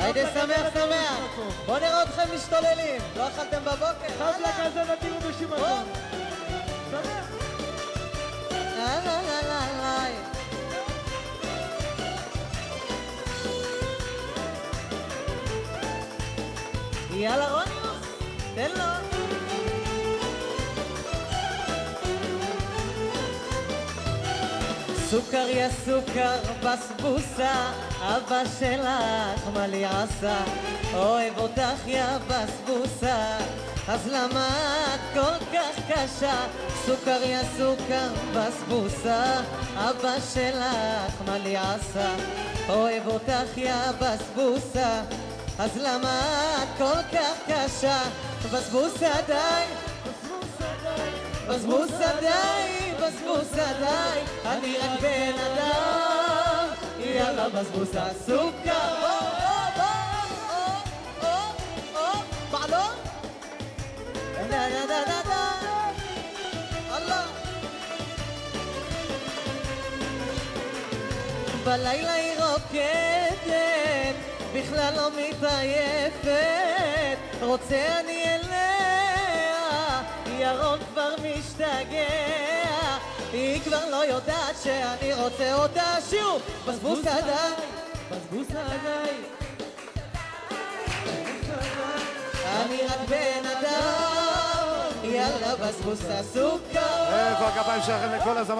היידה שמח שמח. בוא נראה אתכם משתוללים. לא אכלתם בבוקר? חבלה כזה נתירו. שמח. יאללה, יאללה, יאללה. יאללה רוניוס, תן לו. סוכר יא סוכר בסבוסה, אבא שלך מה לי עשה? אוהב אותך יא בסבוסה, אז למה את כל כך קשה? סוכר יא סוכר בסבוסה, אבא שלך מה לי עשה? אוהב אותך יא בסבוסה, אז למה את כל כך קשה? בסבוסה די, בסבוסה די, בסבוסה די, אני רק בן אדם, יאללה בסבוסה סוכר. בלילה היא רוקדת, בכלל לא מתעייפת, רוצה אני אליה, ירון כבר משתגע, היא כבר לא יודעת שאני רוצה אותה שוב, בזבוסה די, בזבוסה די. אני רק בן אדם, יאללה בזבוסה סוכר. איפה הכפיים שלכם לכל הזמרים?